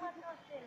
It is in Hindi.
Okay.